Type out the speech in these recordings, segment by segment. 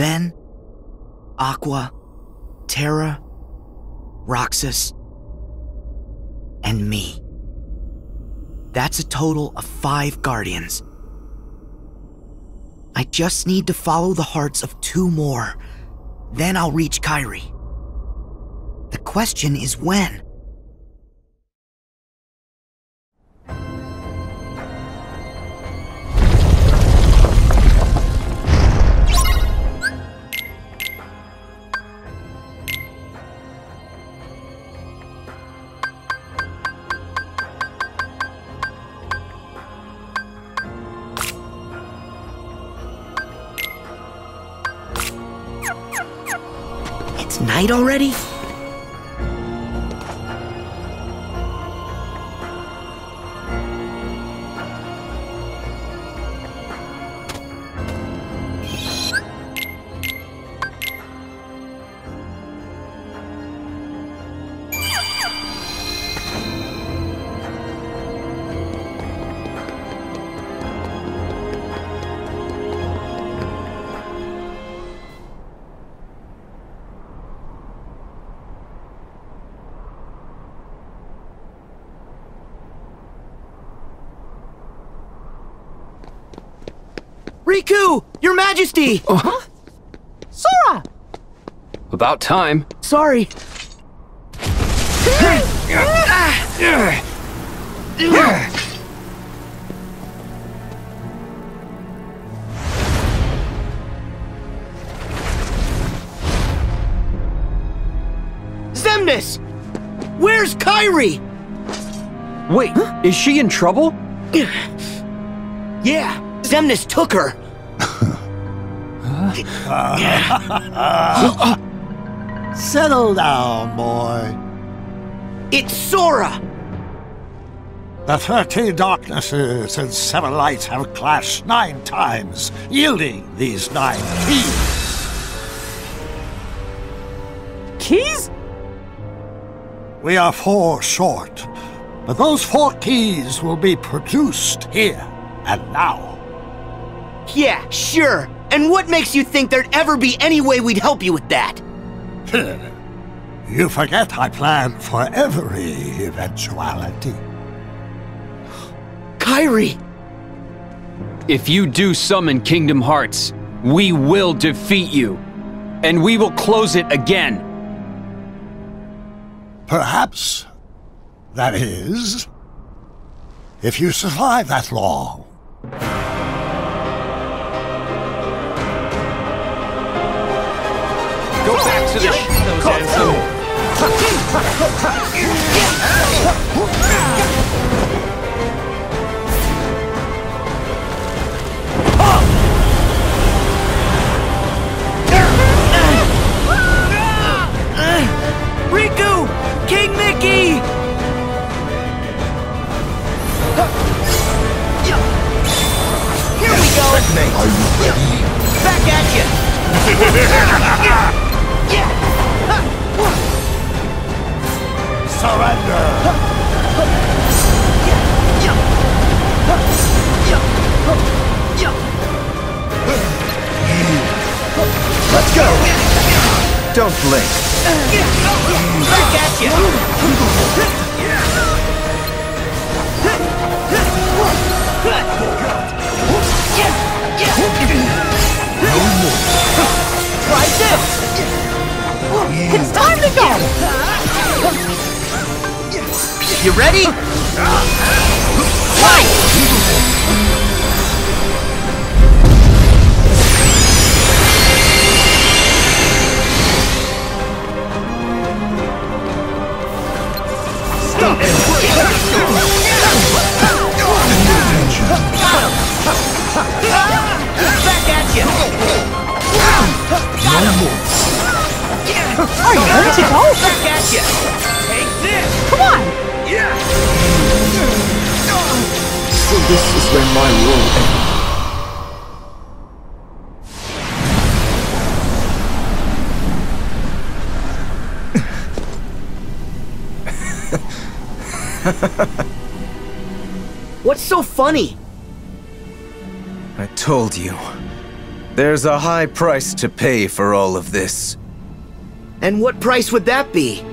Ven, Aqua, Terra, Roxas, and me. That's a total of five Guardians. I just need to follow the hearts of two more. Then I'll reach Kairi. The question is when. Night already? Riku! Your Majesty! Uh huh? Sora! About time. Sorry. Xemnas! Where's Kairi? Wait, is she in trouble? Yeah, Xemnas took her. Settle down, boy. It's Sora! The thirteen darknesses and seven lights have clashed nine times, yielding these nine keys. Keys? We are four short, but those four keys will be produced here and now. Yeah, sure. And what makes you think there'd ever be any way we'd help you with that? Hmm. You forget I plan for every eventuality. Kairi! If you do summon Kingdom Hearts, we will defeat you. And we will close it again. Perhaps, that is, if you survive that long. Go back to the sh- those Surrender! Let's go! Don't blink. Back at you! You ready? Back where my role ends. What's so funny? I told you. There's a high price to pay for all of this. And what price would that be?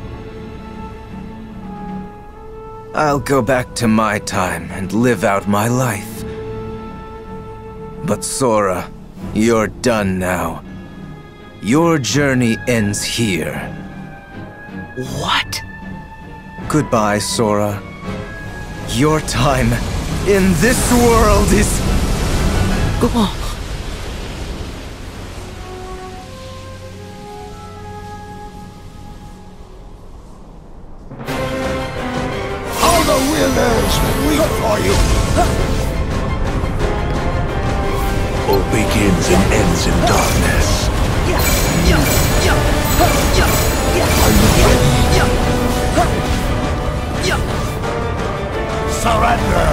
I'll go back to my time and live out my life. But Sora, you're done now. Your journey ends here. What? Goodbye, Sora. Your time in this world is... All wait for you. All begins and ends in darkness. Surrender.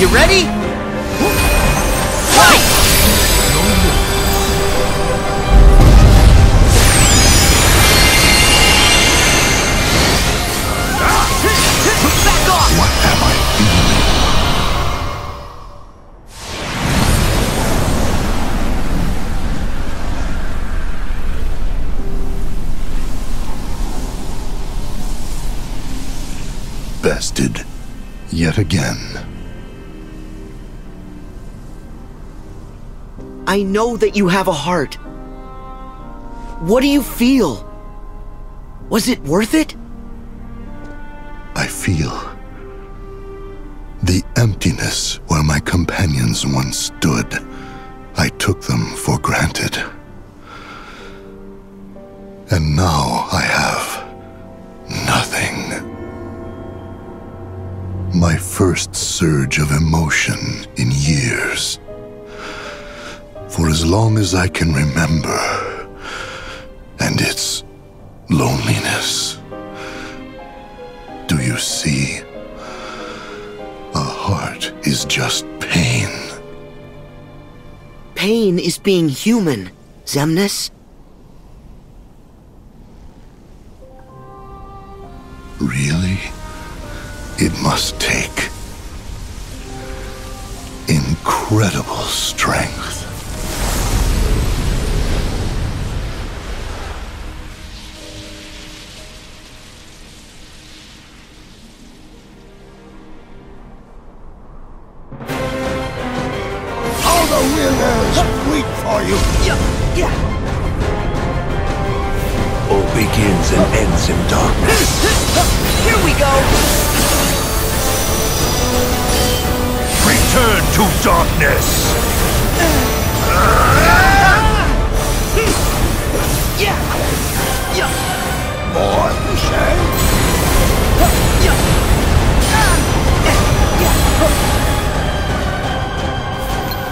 You ready? Again. I know that you have a heart. What do you feel? Was it worth it? I feel the emptiness where my companions once stood. I took them for granted. And now I have nothing. My first surge of emotion in years. For as long as I can remember. And its loneliness. Do you see? A heart is just pain. Pain is being human, Xemnas. Really? It must take incredible strength. Darkness! More?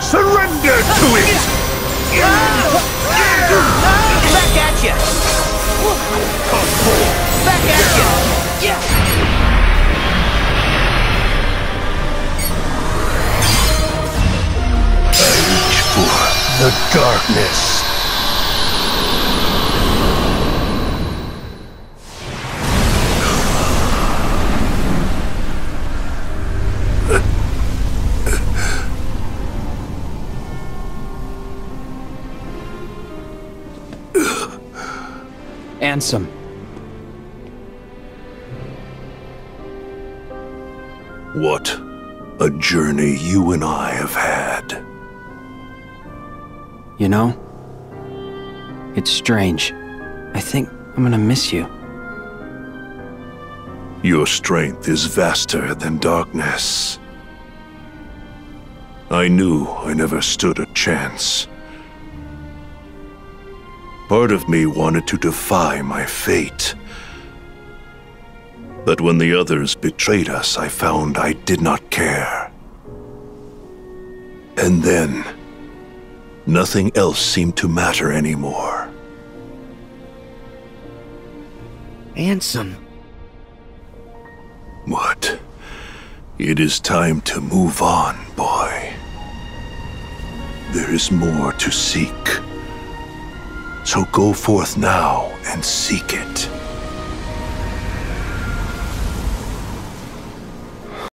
Surrender to it! Back at you! Back at you! The darkness. Ansem, What a journey you and I have had. You know? It's strange. I think I'm gonna miss you. Your strength is vaster than darkness. I knew I never stood a chance. Part of me wanted to defy my fate. But when the others betrayed us, I found I did not care. And then, nothing else seemed to matter anymore. Ansem. What? It is time to move on, boy. There is more to seek. So go forth now and seek it.